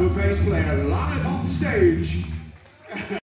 a bass player live on stage.